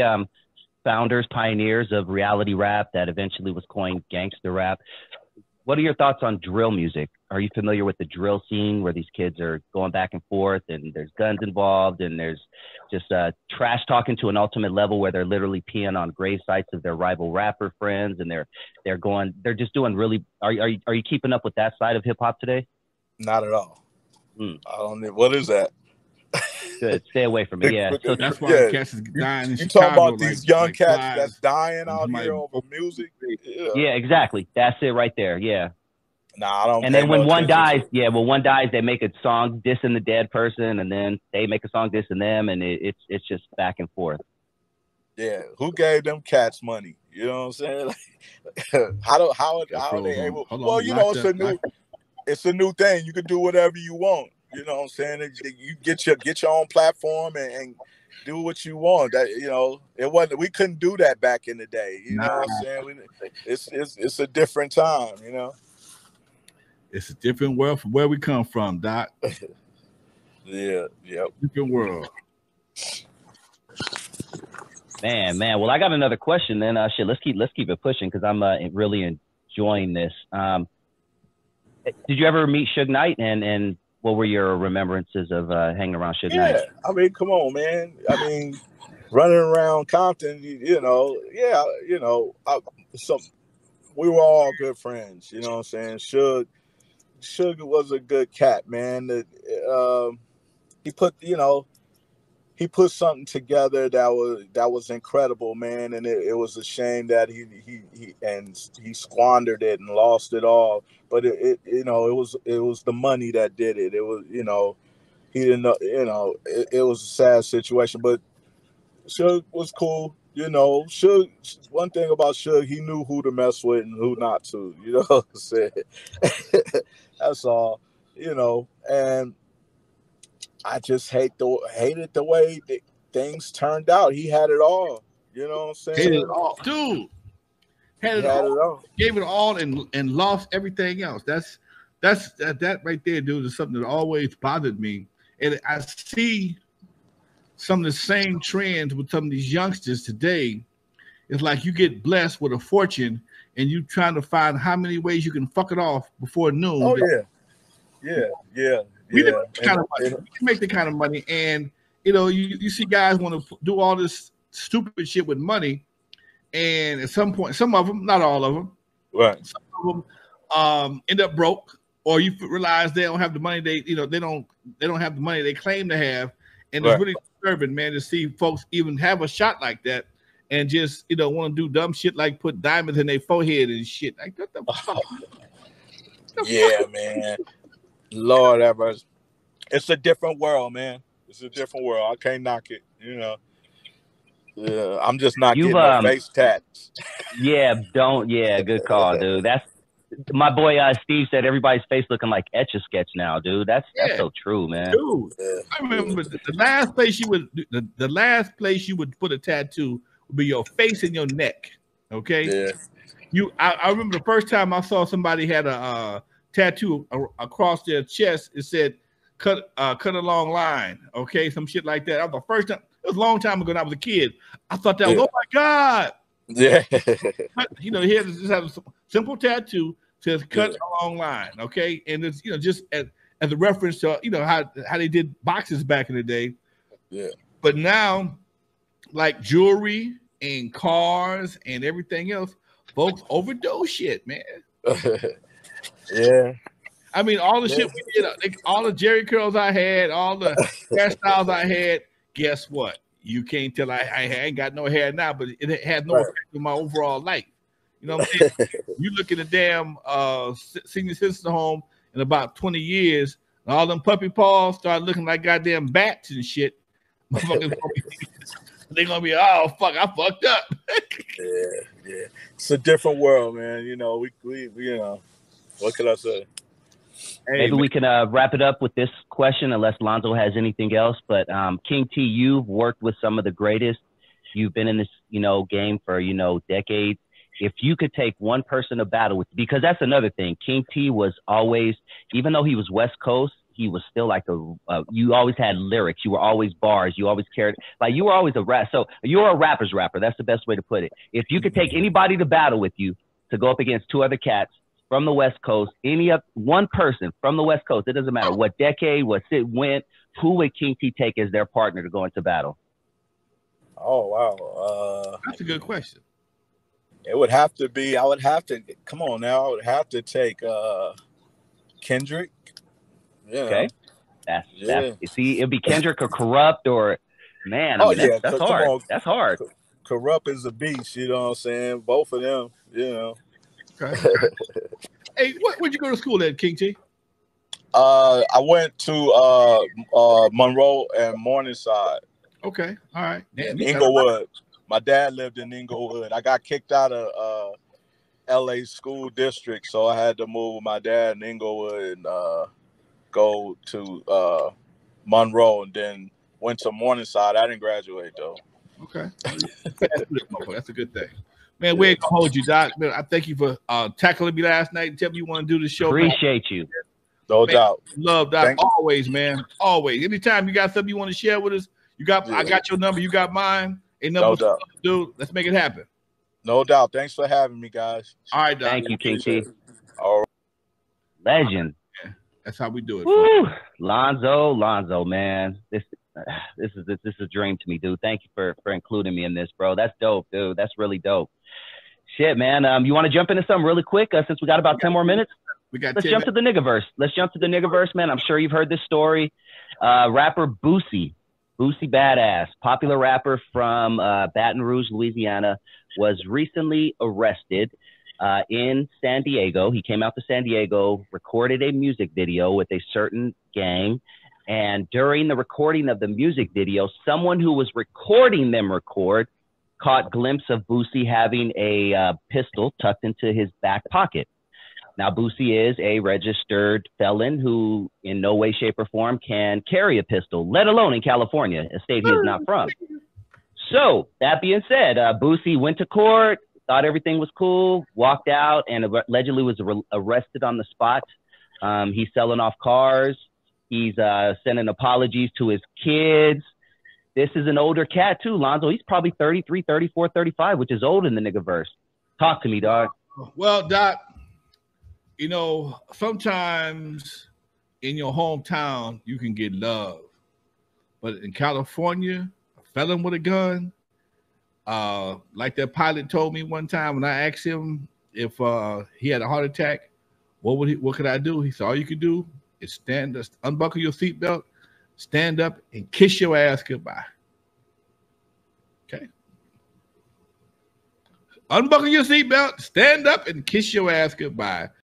um, founders, pioneers of reality rap that eventually was coined gangster rap. What are your thoughts on drill music? Are you familiar with the drill scene where these kids are going back and forth and there's guns involved and there's just uh, trash talking to an ultimate level where they're literally peeing on grave sites of their rival rapper friends and they're they're going they're just doing really are are you, are you keeping up with that side of hip hop today? Not at all. Hmm. I don't know what is that. Good, stay away from it. Yeah, so That's why Yeah. cats is dying in You talk about like- these young like cats flies. that's dying out Somebody- here over music. Yeah. yeah, exactly. That's it right there. Yeah. Nah, I don't. and then when no one dies, yeah, when one dies, they make a song dissing the dead person, and then they make a song dissing them, and it, it's it's just back and forth. Yeah, who gave them cats money? You know what I'm saying? Like, how do how Yeah, how are they able? well, you know, it's a new it's a new thing. You can do whatever you want. You know what I'm saying? You get your get your own platform and, and do what you want. That you know, it wasn't. We couldn't do that back in the day. You know what I'm saying? We, it's it's it's a different time. You know. It's a different world from where we come from, Doc. Yeah. yeah, Different world. Man, man. Well, I got another question. Then, uh, shit, let's keep let's keep it pushing because I'm uh, really enjoying this. Um, did you ever meet Suge Knight, and and what were your remembrances of uh, hanging around Suge? Yeah, I mean, come on, man. I mean, running around Compton, you, you know, yeah, you know, I, some we were all good friends. You know what I'm saying? Suge, Suge was a good cat, man. That um, he put, you know, he put something together that was that was incredible, man. And it, it was a shame that he he he and he squandered it and lost it all. But it, it you know it was it was the money that did it. It was you know he didn't know you know it, it was a sad situation. But Suge was cool. You know, Suge. One thing about Suge, he knew who to mess with and who not to. You know what I'm saying? That's all. You know, and I just hate the hated the way that things turned out. He had it all. You know what I'm saying? Had it all, dude. Had it had all. it all. Gave it all and and lost everything else. That's that's that, that right there, dude, is something that always bothered me. And I see some of the same trends with some of these youngsters today. It's like you get blessed with a fortune and you trying to find how many ways you can fuck it off before noon. Oh yeah, yeah, yeah, We yeah. make the kind of money. And- We make the kind of money, and you know, you, you see guys want to do all this stupid shit with money, and at some point, some of them, not all of them, right. some of them um, end up broke, or you realize they don't have the money they, you know, they don't they don't have the money they claim to have, and Right. it's really disturbing, man, to see folks even have a shot like that. And just you know want to do dumb shit like put diamonds in their forehead and shit. Like what the fuck? The Yeah, man. Lord have mercy. It's a different world, man. It's a different world. I can't knock it. You know. Yeah, I'm just not You've, getting no um, face tats. Yeah, don't. Yeah, good call, dude. That's my boy. Uh, Steve said everybody's face looking like etch a sketch now, dude. That's that's so true, man. dude. I remember the, the last place you would the, the last place you would put a tattoo would be your face and your neck. Okay. Yeah. You I, I remember the first time I saw somebody had a uh, tattoo a- across their chest. It said cut uh, cut a long line. Okay, some shit like that. That was the first time. It was a long time ago. When I was a kid. I thought that was Yeah. oh my god. Yeah. You know, he had just have a simple tattoo says cut Yeah. a long line. Okay, and it's you know just as, as a reference to you know how how they did boxes back in the day. Yeah. But now, like jewelry and cars and everything else, folks overdose shit, man. yeah. I mean, all the Yeah. shit we did, like, all the Jheri curls I had, all the hairstyles I had. Guess what? You can't tell I, I ain't got no hair now, but it had no Right. effect on my overall life. You know what I'm saying? you look at a damn uh, senior citizen home in about 20 years, and all them puppy paws start looking like goddamn bats and shit. Motherfuckers They're gonna be, oh fuck, I fucked up. Yeah. Yeah. It's a different world, man. You know, we, we you know, what could I say? Hey, Maybe man, we can uh, wrap it up with this question, unless Lonzo has anything else. But um, King Tee, you've worked with some of the greatest. You've been in this, you know, game for you know decades. If you could take one person to battle with, because that's another thing. King Tee was always, even though he was West Coast, he was still like a. Uh, you always had lyrics. You were always bars. You always cared. Like you were always a rap. So you're a rapper's rapper. That's the best way to put it. If you could take anybody to battle with you to go up against two other cats from the West Coast, any of one person from the West Coast, it doesn't matter what decade, what it went, who would King Tee take as their partner to go into battle? Oh wow, uh, that's a good question. It would have to be. I would have to. Come on now. I would have to take uh Kendrick. Yeah. Okay. That's yeah. that's see, it'd be Kendrick or Kurupt or man. I oh mean, yeah, that's, that's hard. On. That's hard. Kurupt is a beast. You know what I'm saying? Both of them. You know. Okay. hey, what, where'd you go to school at, King Tee? Uh, I went to uh, uh, Monroe and Morningside. Okay, all right. Man, Inglewood. My dad lived in Inglewood. I got kicked out of uh, L.A. school district, so I had to move with my dad in Inglewood and uh, go to uh, Monroe, and then went to Morningside. I didn't graduate though. Okay, that's a good thing. Man, we ain't gonna hold you, Doc. Man, I thank you for uh, tackling me last night and tell me you want to do the show. Appreciate man. you. No man, doubt. Love Doc thank always, man. Always. Anytime you got something you want to share with us, you got yeah. I got your number, you got mine. Ain't no doubt. dude. Let's make it happen. No doubt. Thanks for having me, guys. All right, Doc. Thank you, King Tee. All right. Legend. That's how we do it. Woo! Lonzo, Lonzo, man. This this is this, this is a dream to me, dude. Thank you for for including me in this, bro. That's dope, dude. That's really dope. Shit, man. Um, you want to jump into something really quick uh, since we got about ten more minutes? We got. Let's jump minutes. to the niggaverse. Let's jump to the niggaverse, man. I'm sure you've heard this story. Uh, rapper Boosie, Boosie Badazz, popular rapper from uh, Baton Rouge, Louisiana, was recently arrested uh, in San Diego. He came out to San Diego, recorded a music video with a certain gang. And during the recording of the music video, someone who was recording them record caught glimpse of Boosie having a uh, pistol tucked into his back pocket. Now, Boosie is a registered felon who, in no way, shape, or form, can carry a pistol, let alone in California, a state he is not from. So, that being said, uh, Boosie went to court, thought everything was cool, walked out, and allegedly was re- arrested on the spot. Um, he's selling off cars. He's uh, sending apologies to his kids. This is an older cat too, Lonzo. He's probably 33, 34, 35, which is old in the nigga verse. Talk to me, dog. Well, Doc, you know, sometimes in your hometown you can get love. But in California, a felon with a gun, uh, like that pilot told me one time when I asked him if uh, he had a heart attack, what would he what could I do? He said, All you could do is stand up, unbuckle your seatbelt stand up and kiss your ass goodbye. Okay. Unbuckle your seatbelt, stand up and kiss your ass goodbye.